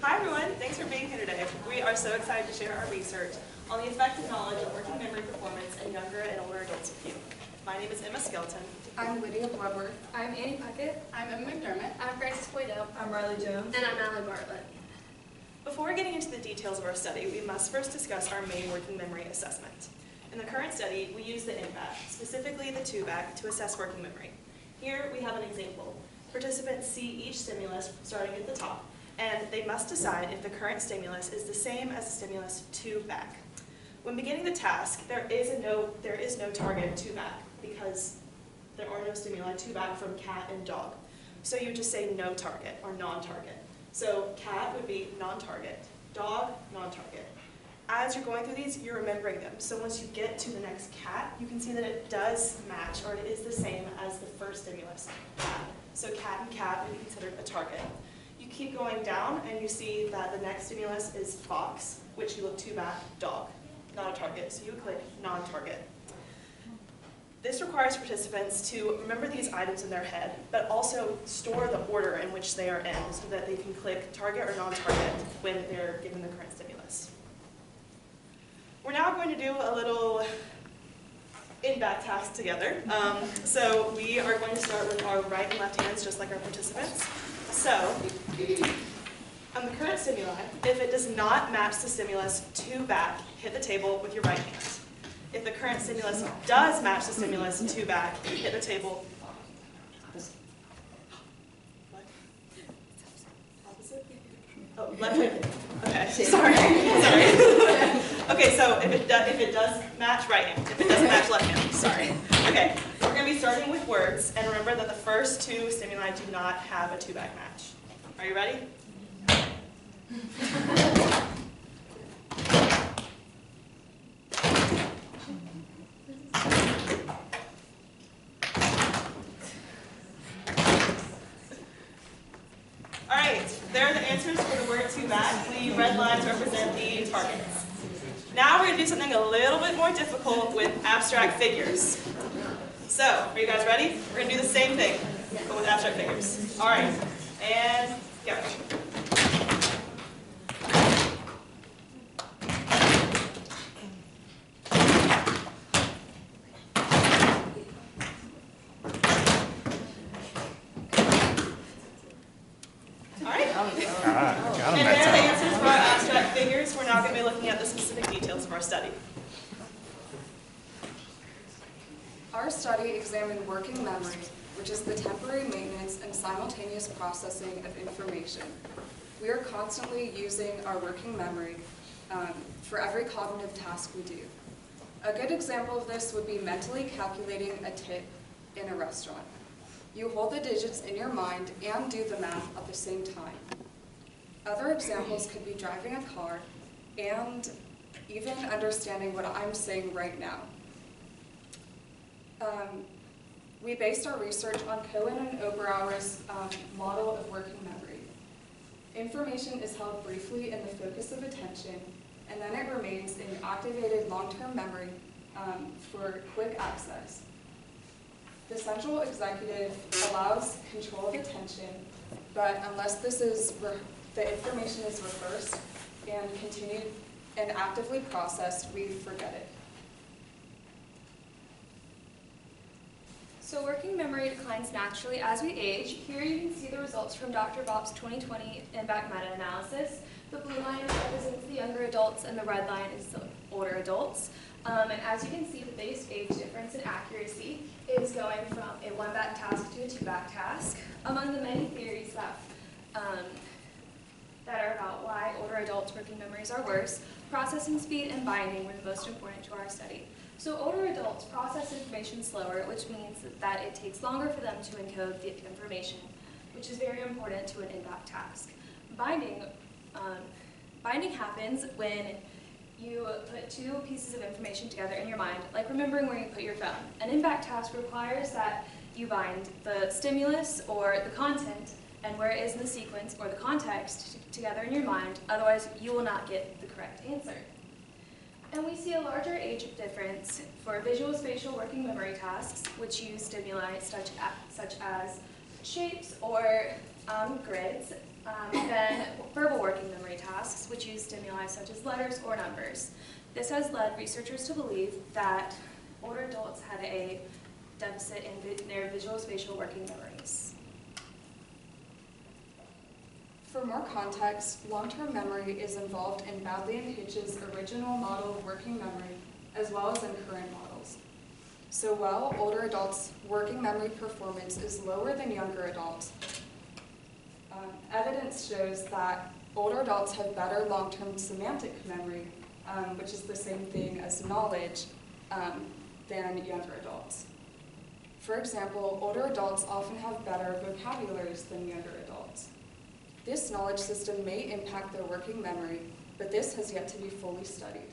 Hi everyone, thanks for being here today. We are so excited to share our research on the effect of knowledge on working memory performance in younger and older adults with you. My name is Emma Skelton. I'm Lydia Bloodworth. I'm Annie Puckett. I'm Emma McDermott. I'm Frances Boydoh. I'm Riley Jones. And I'm Allie Bartlett. Before getting into the details of our study, we must first discuss our main working memory assessment. In the current study, we use the N-back, specifically the two-back, to assess working memory. Here we have an example. Participants see each stimulus starting at the top, and they must decide if the current stimulus is the same as the stimulus to back. When beginning the task, there is, no, there is no target to back because there are no stimuli to back from cat and dog. So you would just say no target or non-target. So cat would be non-target, dog, non-target. As you're going through these, you're remembering them. So once you get to the next cat, you can see that it does match or it is the same as the first stimulus. So cat and cat would be considered a target. You keep going down and you see that the next stimulus is fox, which you look to back, dog, not a target. So you click non-target. This requires participants to remember these items in their head, but also store the order in which they are in so that they can click target or non-target when they're given the current stimulus. We're now going to do a little N-back task together. Um, so we are going to start with our right and left hands, just like our participants. So, on the current stimuli, if it does not match the stimulus to back, hit the table with your right hand. If the current stimulus does match the stimulus to back, hit the table. Oh, left hand. Okay, sorry, sorry. Okay, so if it, if it does match right hand, if it doesn't match left hand, sorry. Okay, we're going to be starting with words, and remember that the first two stimuli do not have a two-back match. Are you ready? All right, there are the answers for the word two back. The red lines represent the targets. Now we're going to do something a little bit more difficult with abstract figures. So, are you guys ready? We're going to do the same thing, but with abstract figures. All right, and go. All right. Ah, got him And that there are the answers for our abstract figures. We're now going to be looking at the specific details of our study. Our study examined working memory, which is the temporary maintenance and simultaneous processing of information. We are constantly using our working memory um, for every cognitive task we do. A good example of this would be mentally calculating a tip in a restaurant. You hold the digits in your mind and do the math at the same time. Other examples could be driving a car and even understanding what I'm saying right now. Um, we based our research on Cowan and Oberauer's um, model of working memory. Information is held briefly in the focus of attention, and then it remains in activated long-term memory um, for quick access. The central executive allows control of attention, but unless this is the information is reversed and continued and actively processed, we forget it. So working memory declines naturally as we age. Here you can see the results from Dr. Bopp's 2020 N-back meta-analysis. The blue line represents the younger adults and the red line is the older adults. Um, and as you can see, the biggest age difference in accuracy is going from a one-back task to a two-back task. Among the many theories that, um, that are about why older adults' working memories are worse, processing speed and binding were the most important to our study. So older adults process information slower, which means that it takes longer for them to encode the information, which is very important to an N-back task. Binding, um, binding happens when you put two pieces of information together in your mind, like remembering where you put your phone. An N-back task requires that you bind the stimulus or the content and where it is in the sequence or the context together in your mind, otherwise you will not get the correct answer. And we see a larger age difference for visual spatial working memory tasks, which use stimuli such as, such as shapes or um, grids, um, then verbal working memory tasks, which use stimuli such as letters or numbers. This has led researchers to believe that older adults have a deficit in their visual spatial working memories. For more context, long-term memory is involved in Baddeley and Hitch's original model of working memory, as well as in current models. So while older adults' working memory performance is lower than younger adults, um, evidence shows that older adults have better long-term semantic memory, um, which is the same thing as knowledge, um, than younger adults. For example, older adults often have better vocabularies than younger adults. This knowledge system may impact their working memory, but this has yet to be fully studied.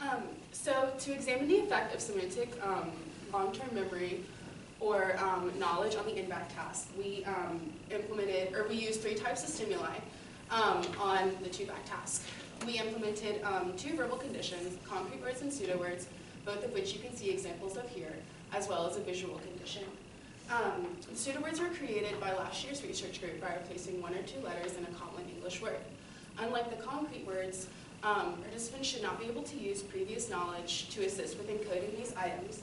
Um, so to examine the effect of semantic um, long-term memory or um, knowledge on the N-back task, we um, implemented, or we used three types of stimuli um, on the two-back task. We implemented um, two verbal conditions, concrete words and pseudo words, both of which you can see examples of here, as well as a visual condition. Um, pseudo words were created by last year's research group by replacing one or two letters in a common English word. Unlike the concrete words, um, participants should not be able to use previous knowledge to assist with encoding these items,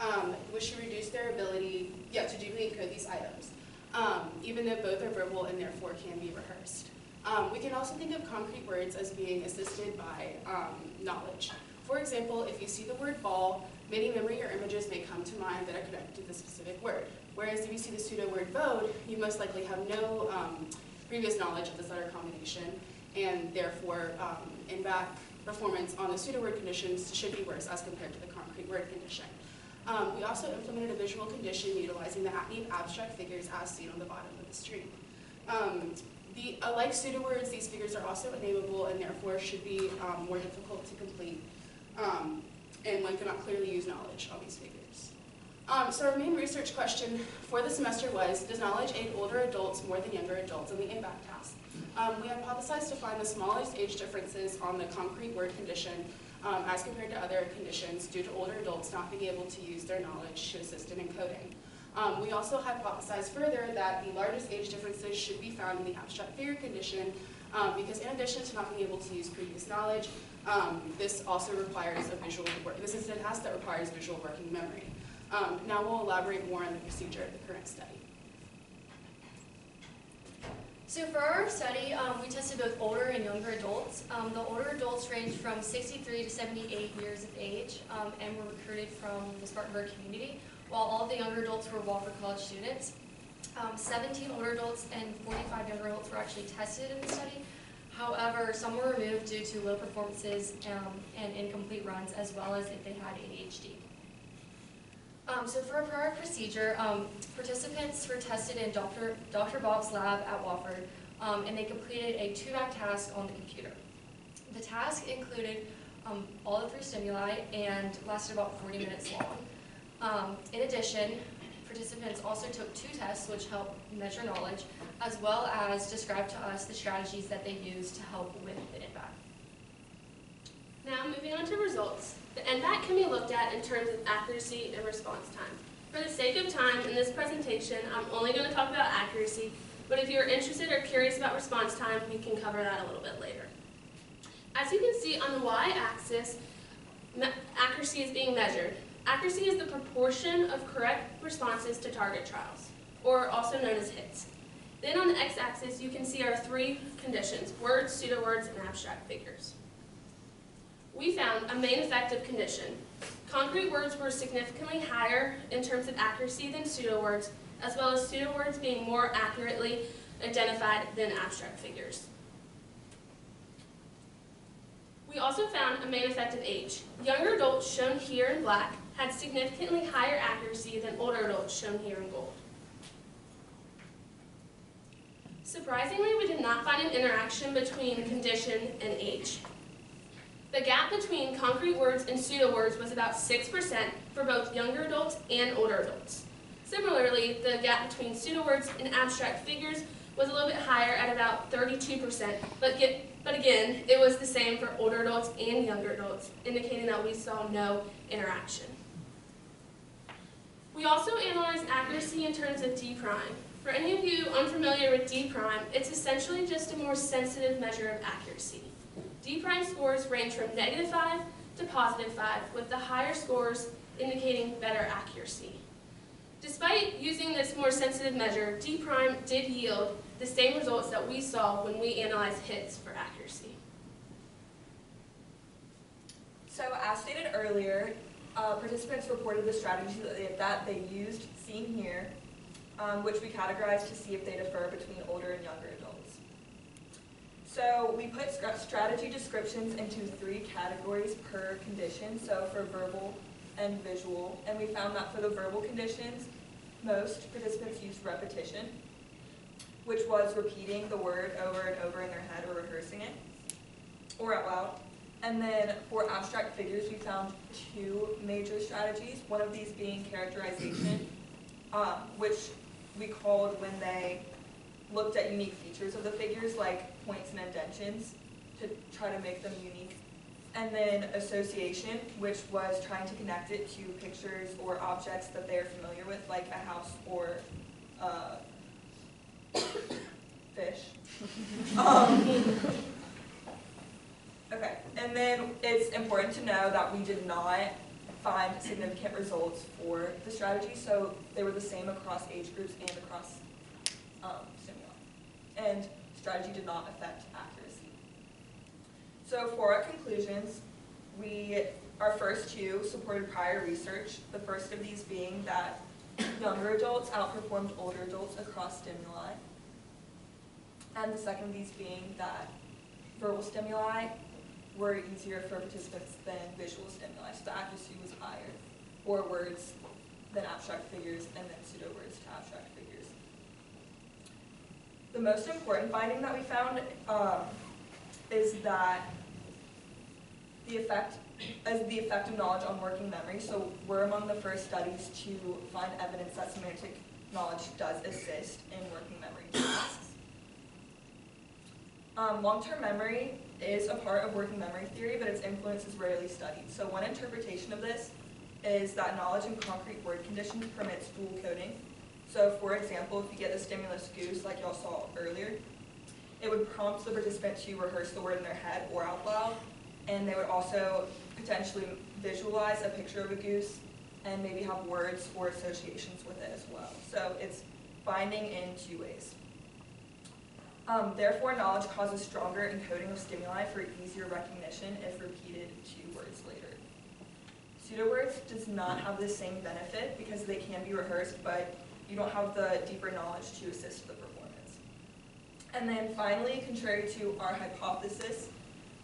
um, which should reduce their ability, yeah, to duly encode these items, um, even though both are verbal and therefore can be rehearsed. Um, we can also think of concrete words as being assisted by um, knowledge. For example, if you see the word ball, many memory or images may come to mind that are connected to the specific word. Whereas if you see the pseudo word bode, you most likely have no um, previous knowledge of this letter combination, and therefore um, N-back performance on the pseudo word conditions should be worse as compared to the concrete word condition. Um, we also implemented a visual condition utilizing the need abstract figures as seen on the bottom of the stream. Um, the, like pseudo words, these figures are also enameable and therefore should be um, more difficult to complete, um, and one cannot clearly use knowledge on these figures. Um, so our main research question for the semester was, does knowledge aid older adults more than younger adults in the N-back task? Um, we hypothesized to find the smallest age differences on the concrete word condition um, as compared to other conditions due to older adults not being able to use their knowledge to assist in encoding. Um, we also hypothesized further that the largest age differences should be found in the abstract figure condition um, because in addition to not being able to use previous knowledge, um, this also requires a visual. This is a task that requires visual working memory. Um, now we'll elaborate more on the procedure of the current study. So for our study, um, we tested both older and younger adults. Um, the older adults ranged from 63 to 78 years of age um, and were recruited from the Spartanburg community, while all the younger adults were Wofford College students. Um, 17 older adults and 45 younger adults were actually tested in the study. However, some were removed due to low performances um, and incomplete runs, as well as if they had ADHD. Um, so for our prior procedure, um, participants were tested in Dr. Dr. Bopp's lab at Wofford, um, and they completed a two-back task on the computer. The task included um, all the three stimuli and lasted about 40 minutes long. Um, in addition, participants also took two tests which help measure knowledge, as well as describe to us the strategies that they use to help with the N-back. Now, moving on to results. The N-back can be looked at in terms of accuracy and response time. For the sake of time in this presentation, I'm only going to talk about accuracy, but if you're interested or curious about response time, we can cover that a little bit later. As you can see on the y-axis, accuracy is being measured. Accuracy is the proportion of correct responses to target trials, or also known as hits. Then on the x-axis, you can see our three conditions, words, pseudo-words, and abstract figures we found a main effect of condition. Concrete words were significantly higher in terms of accuracy than pseudo words, as well as pseudo words being more accurately identified than abstract figures. We also found a main effect of age. Younger adults, shown here in black, had significantly higher accuracy than older adults, shown here in gold. Surprisingly, we did not find an interaction between condition and age. The gap between concrete words and pseudo words was about 6% for both younger adults and older adults. Similarly, the gap between pseudo words and abstract figures was a little bit higher at about 32%, but, get, but again, it was the same for older adults and younger adults, indicating that we saw no interaction. We also analyzed accuracy in terms of D prime. For any of you unfamiliar with D prime, it's essentially just a more sensitive measure of accuracy. D prime scores range from negative 5 to positive 5, with the higher scores indicating better accuracy. Despite using this more sensitive measure, D prime did yield the same results that we saw when we analyzed hits for accuracy. So as stated earlier, uh, participants reported the strategy that they, used, seen here, um, which we categorized to see if they differ between older and younger. So we put strategy descriptions into three categories per condition, so for verbal and visual, and we found that for the verbal conditions, most participants used repetition, which was repeating the word over and over in their head or rehearsing it, or out loud. And then for abstract figures, we found two major strategies, one of these being characterization, um, which we called when they looked at unique features of the figures, like points and indentions, to try to make them unique. And then association, which was trying to connect it to pictures or objects that they're familiar with, like a house or uh, fish. um, Okay, and then it's important to know that we did not find significant results for the strategy, so they were the same across age groups and across um, stimuli. And strategy did not affect accuracy. So for our conclusions, we, our first two supported prior research, the first of these being that younger adults outperformed older adults across stimuli. And the second of these being that verbal stimuli were easier for participants than visual stimuli, so the accuracy was higher for words than abstract figures and then pseudo words to abstract figures. The most important finding that we found um, is that the effect as the effect of knowledge on working memory. So we're among the first studies to find evidence that semantic knowledge does assist in working memory tasks. Um, long-term memory is a part of working memory theory, but its influence is rarely studied. So one interpretation of this is that knowledge in concrete word conditions permits dual coding. So for example, if you get the stimulus goose like y'all saw earlier, it would prompt the participant to rehearse the word in their head or out loud, and they would also potentially visualize a picture of a goose and maybe have words or associations with it as well. So it's binding in two ways. Um, therefore, knowledge causes stronger encoding of stimuli for easier recognition if repeated two words later. Pseudo words does not have the same benefit because they can be rehearsed, but you don't have the deeper knowledge to assist the performance. And then finally, contrary to our hypothesis,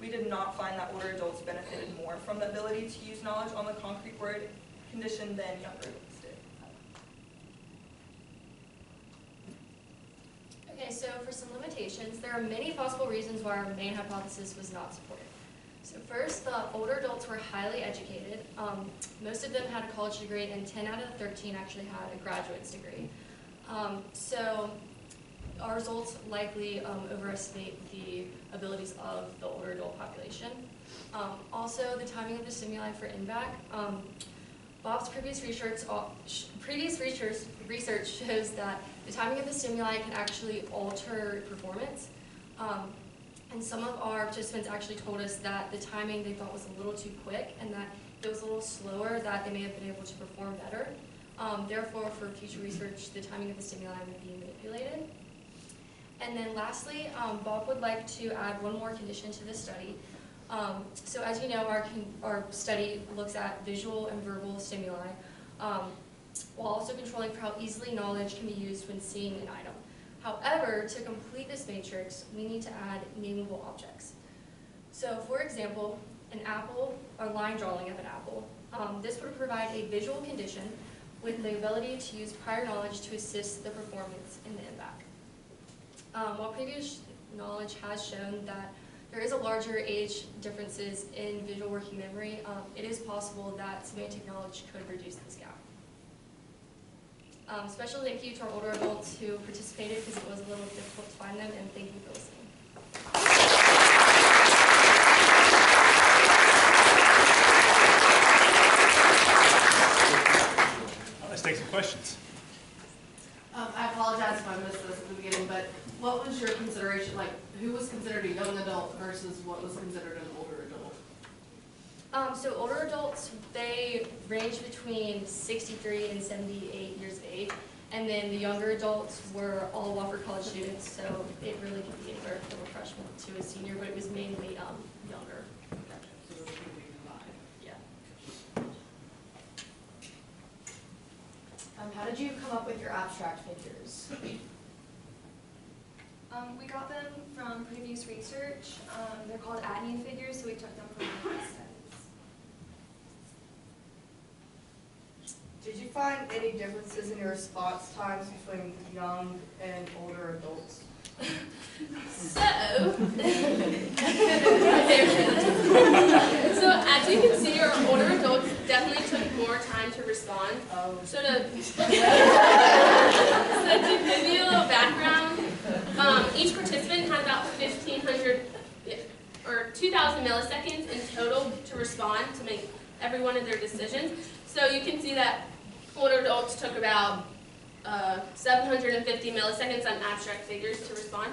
we did not find that older adults benefited more from the ability to use knowledge on the concrete word condition than younger adults did. Okay, so for some limitations, there are many possible reasons why our main hypothesis was not supported. So first, the older adults were highly educated. Um, most of them had a college degree, and 10 out of the 13 actually had a graduate's degree. Um, so our results likely um, overestimate the abilities of the older adult population. Um, also, the timing of the stimuli for N-back. Um, Bopp's previous research, uh, previous research, research shows that the timing of the stimuli can actually alter performance. And some of our participants actually told us that the timing they thought was a little too quick and that it was a little slower that they may have been able to perform better. Um, therefore, for future research, the timing of the stimuli would be manipulated. And then lastly, um, Bopp would like to add one more condition to this study. Um, so as you know, our, our study looks at visual and verbal stimuli, um, while also controlling for how easily knowledge can be used when seeing an item. However, to complete this matrix, we need to add nameable objects. So for example, an apple, a line drawing of an apple, um, this would provide a visual condition with the ability to use prior knowledge to assist the performance in the N-back. Um, while previous knowledge has shown that there is a larger age differences in visual working memory, um, it is possible that semantic knowledge could reduce this gap. Um, special thank you to our older adults who participated because it was a little difficult to find them, and thank you for listening. Let's take take some questions. Um, I apologize if I missed this at the beginning, but what was your consideration, like, who was considered a young adult versus what was considered an older adult? Um, so older adults, they range between 63 and 78 years of age. And then the younger adults were all Wofford College students, so it really could be anywhere from a freshman to a senior, but it was mainly um, younger. So those can be combined. Yeah. Um, how did you come up with your abstract figures? Um, we got them from previous research. Um, they're called Attneave figures, so we took them from previous studies. Did you find any differences in your response times between young and older adults? So, so as you can see, our older adults definitely took more time to respond. Um, So to, so to give you a little background, um, each participant had about fifteen hundred, or two thousand milliseconds in total to respond to make every one of their decisions. So you can see that older adults took about uh, 750 milliseconds on abstract figures to respond.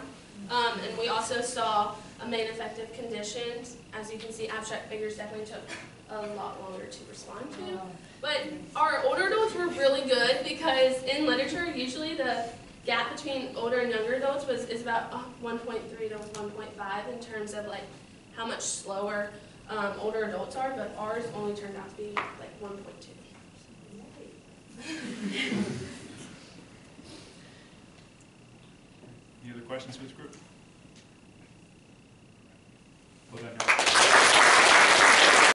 Um, and we also saw a main effective conditions. As you can see, abstract figures definitely took a lot longer to respond to. But our older adults were really good because in literature, usually the gap between older and younger adults was is about uh, 1.3 to 1.5 in terms of like how much slower um, older adults are. But ours only turned out to be like 1.2. Any other questions for this group? Well then,